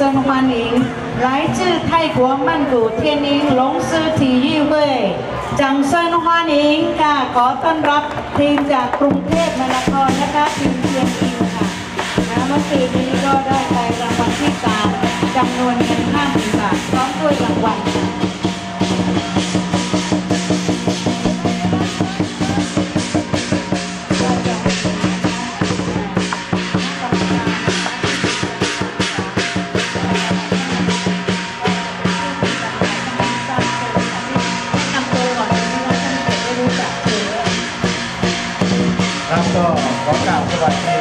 生欢迎来自泰国曼谷天鹰龙狮体育会，掌声欢迎ค่ะขอต้อนรับทีมจากกรุงเทพมหานครนะคะทีมเทียนอิงค่ะนะเมื่อคืนนี้ก็ได้ไปรางวัลที่สามจำนวนเงิน50,000บาทพร้อมด้วยรางวัล ขอกล่าวสวัสดี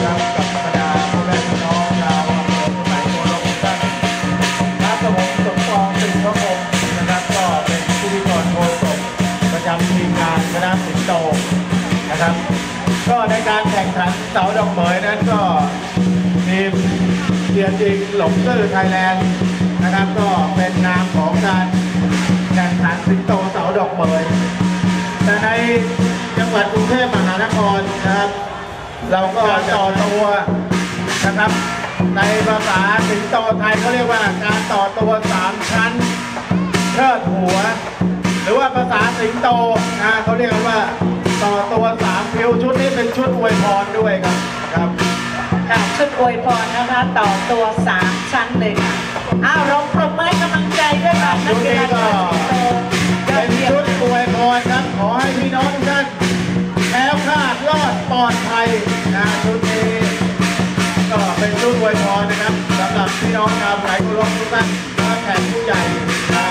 ครับกับบรรดาพ่อแม่พี่น้องชาวอำเภอสุไหงโลกทุกท่านครับกับผมสมปองสิงห์พระองค์นะครับก็เป็นผู้พิธีกรโฆษกประจำทีมงานคณะสิงโตนะครับ ก็ในการแข่งขันเสาดอกเหมยนั้นก็ทีมเทียนจิงหลงซื่อไทยแลนด์นะครับก็เป็นนามของการแข่งขันสิงโตเสาดอกเหมยแต่ใน จังหวัดกรุงเทพมหานครนะครับ เราก็ต่อตัวนะครับ ในภาษาสิงโตไทยเขาเรียกว่าการต่อตัวสามชั้นเชิดหัว หรือว่าภาษาสิงโตนะเขาเรียกว่าต่อตัวสามคิ้วชุดนี้เป็นชุดอวยพรด้วยครับครับค่ะชุดอวยพรนะคะต่อตัวสามชั้นเลยค่ะอ้าวเราปรบมือให้กำลังใจด้วยค่ะนักกีฬา รอดปลอดภัยนะชุดนี้ก็เป็นชุดอวยพรนะครับสำหรับพี่น้องชาวไทยกุลงทุกท่านและแขกผู้ใหญ่นะ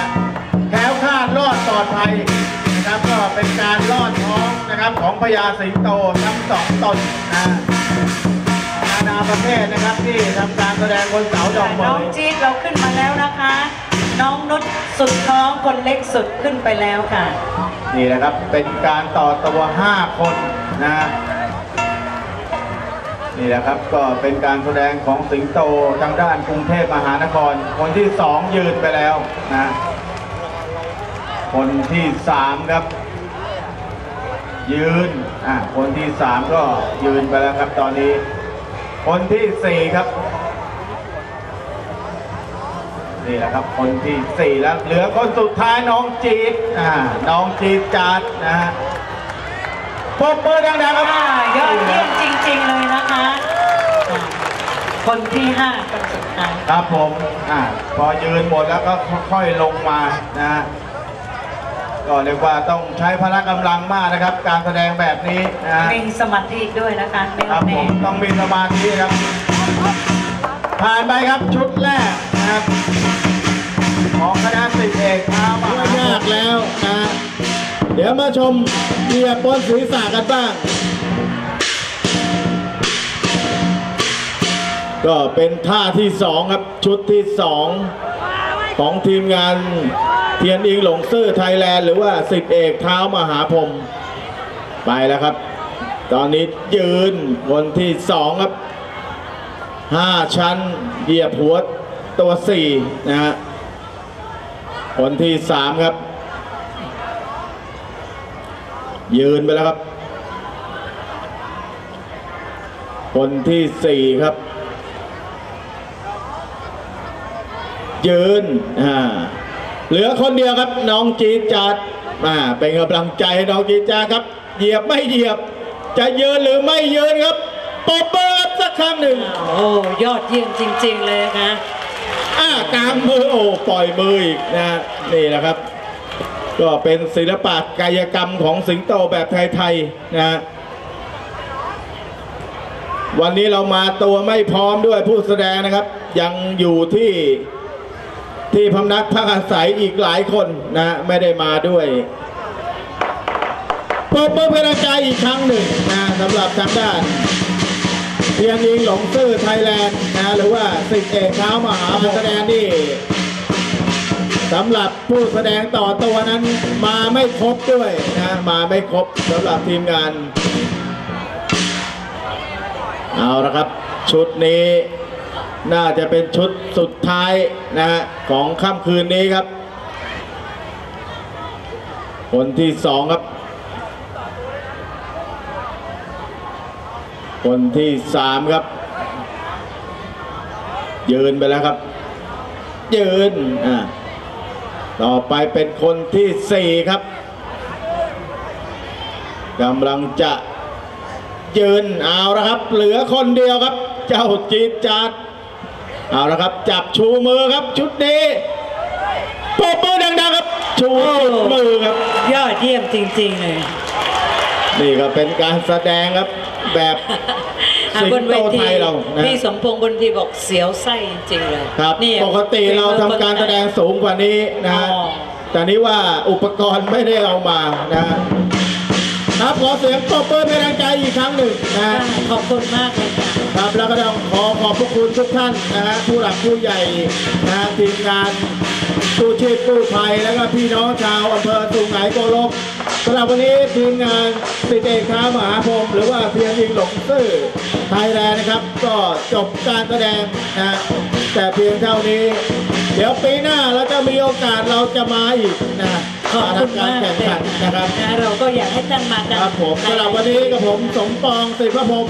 แคล้วคลาดรอดปลอดภัยนะครับก็เป็นการรอดท้องนะครับของพญาสิงโตทั้งสองตนนะนานาประเทศนะครับที่ทำการแสดงบนเสาดอกเหมน้องยจี๊ดเราขึ้นมาแล้วนะคะ น้องนุชสุดท้องคนเล็กสุดขึ้นไปแล้วค่ะ นี่แหละครับเป็นการต่อตัว 5 คนนะ นี่แหละครับก็เป็นการแสดงของสิงโตทางด้านกรุงเทพมหานคร คนที่2ยืนไปแล้วนะคนที่3ครับ ยืนอะคนที่3ก็ยืนไปแล้วครับตอนนี้ คนที่สี่ครับนี่แหละครับคนที่สี่แล้วเหลือคนสุดท้ายน้องจีดอ่าน้องจีดจัดนะฮะ ปรบมือดังๆครับอ่ายอดเยี่ยมจริง ๆ เลยนะคะอ่าคนที่ห้าคนสุดท้าย ครับผมอ่าพอยืนหมดแล้วก็ค่อยๆลงมานะฮะก็เรียกว่าต้องใช้พละกำลังมากนะครับ การแสดงแบบนี้นะฮะมีสมาธิด้วยนะคะแน่วครับผแน่มต้องมีสมาธิครับ ผ่านไปครับชุดแรกนะครับ ดี๋ยวมาชมเหยียบบนศีรษะกันบ้าง ก็เป็นท่าที่สองครับชุดที่สองของทีมงานเทียนอิงหลงซื่อไทยแลนด์หรือว่าสิบเอกเท้ามหาพรมไปแล้วครับ ตอนนี้ยืนคนที่สองครับห้าชั้นเหยียบหัวตัวสี่นะฮะคนที่สามครับ ยืนไปแล้วครับ คนที่สี่ครับ ยืนอ่าเหลือคนเดียวครับ น้องจีดจัดอ่าเป็นกำลังใจให้น้องจีดจัดครับ เหยียบไม่เหยียบ จะยืนหรือไม่ยืนครับปรบมือสักครั้งหนึ่งโอ้ยอดเยี่ยมจริง ๆ เลยนะคะอ่ากางมือโอ้ปล่อยมืออีกนะฮะนี่แหละครับ ก็เป็นศิลปะกายกรรมของสิงโตแบบไทยๆนะฮะวันนี้เรามาตัวไม่พร้อมด้วยผู้แสดงนะครับ ยังอยู่ที่ที่พำนักพักอาศัยอีกหลายคนนะฮะไม่ได้มาด้วยปรบมือเป็นกำลังใจอีกครั้งหนึ่งนะสำหรับทางด้านเทียนยิงหลงซื่อไทยแลนด์นะหรือว่าสิทธิเอกเท้ามหาพงแสดงนี่ สำหรับผู้แสดงต่อตัวนั้นมาไม่ครบด้วยนะมาไม่ครบสำหรับทีมงาน เอาละครับ ชุดนี้น่าจะเป็นชุดสุดท้ายนะฮะของค่ำคืนนี้ครับ คนที่สองครับ คนที่สามครับ ยืนไปแล้วครับยืนอ่า ต่อไปเป็นคนที่สี่ครับกำลังจะยืนเอาละครับ เหลือคนเดียวครับ เจ้าจีดจัดเอาละครับ จับชูมือครับชุดนี้ปรบมือดังๆครับ ชูชุดมือครับ ยอดเยี่ยมจริงๆเลยนี่ก็เป็นการแสดงครับแบบ อะสิบงนโตเวไททียเรานะพี่สมพงษ์บนทีบอกเสียวไส้จริงๆเลยครับนี่ปกติเราทำการแสดงสูงกว่านี้นะฮะอ๋อแต่นี้ว่าอุปกรณ์ไม่ได้เอามานะฮะครับขอเสียงปรบมือเป็นแรงใจอีกครั้งหนึ่งนะฮะ ขอบคุณมากเลยค่ะ ครับแล้วก็ต้องขอขอบพระคุณทุกท่านนะฮะผู้หลักผู้ใหญ่นะฮะทีมงานตู้ชีพกู้ภัยแล้วก็พี่น้องชาวอำเภอสุไหงโกลก สำหรับวันนี้ทีมงานสิทธิเอกท้ามหาพรมหรือว่าเพียงยิงหลงซื่อไทยแลนด์นะครับ ก็จบการแสดงนะแต่เพียงเท่านี้ เดี๋ยวปีหน้าเราจะมีโอกาสเราจะมาอีกนะขอบคุณมากแข่งขันนะครับเราก็อยากให้ท่านมากันครับผมสำหรับวันนี้กับผมสมปองสิพระพรม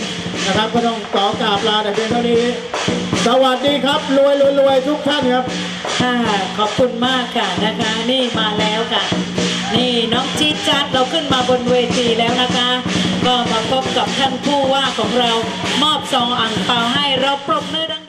นะครับก็ต้องขอกราบลาแต่เพียงเท่านี้ สวัสดีครับรวยรวยรวยทุกท่านครับค่ะขอบคุณมากค่ะนะคะ นี่มาแล้วค่ะ นี่น้องจี๊ดจัดเราขึ้นมาบนเวทีแล้วนะคะ ก็มาพบกับท่านผู้ว่าของเรามอบซองอ่างเปาให้เราปรบมือดัง